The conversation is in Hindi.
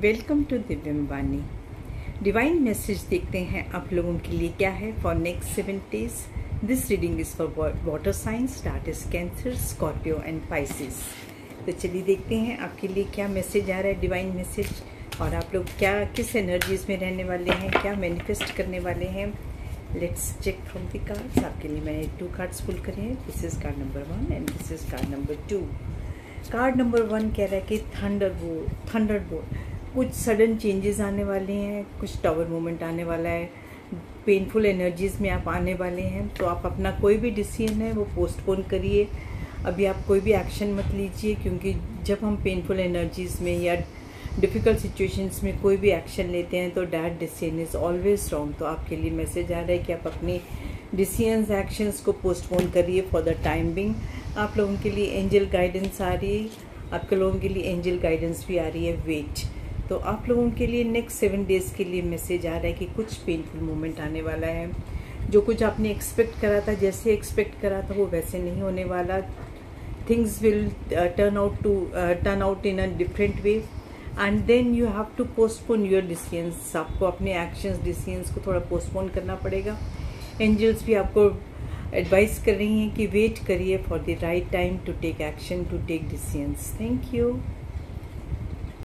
Welcome to Divyam Vani. Divine message देखते हैं आप लोगों के लिए क्या है for next seven days this reading is for water signs start is Cancer Scorpio and Pisces तो चलिए देखते हैं आपके लिए क्या मैसेज आ रहा है डिवाइन मैसेज और आप लोग क्या, किस एनर्जीज में रहने वाले हैं, क्या मैनिफेस्ट करने वाले हैं। Let's check from the cards आपके लिए मैंने टू कार्ड्स फुल करे हैं। This is card number one and this is card number two card number one कह रहा है कि थंडर बोल थंडर बोल कुछ सडन चेंजेस आने वाले हैं, कुछ टावर मोमेंट आने वाला है पेनफुल एनर्जीज में आप आने वाले हैं तो आप अपना कोई भी डिसीज़न है, वो पोस्टपोन करिए। अभी आप कोई भी एक्शन मत लीजिए, क्योंकि जब हम पेनफुल एनर्जीज में या डिफ़िकल्ट सिचुएशंस में कोई भी एक्शन लेते हैं तो that decision is always wrong तो आपके लिए मैसेज आ रहा है कि आप अपनी डिसीजंस एक्शंस को पोस्टपोन करिए फॉर द टाइम बिंग आप लोगों के लिए एंजल गाइडेंस आ रही है आपके लोगों के लिए एंजल गाइडेंस भी आ रही है वेट तो आप लोगों के लिए नेक्स्ट सेवन डेज़ के लिए मैसेज आ रहा है कि कुछ पेनफुल मोमेंट आने वाला है। जो कुछ आपने एक्सपेक्ट करा था, जैसे एक्सपेक्ट करा था, वो वैसे नहीं होने वाला। Things will turn out to turn out in a different way and then you have to postpone your decisions आपको अपने एक्शंस डिसीजंस को थोड़ा पोस्टपोन करना पड़ेगा। एंजल्स भी आपको एडवाइस कर रही हैं कि वेट करिए for the right time to take action to take decisions thank you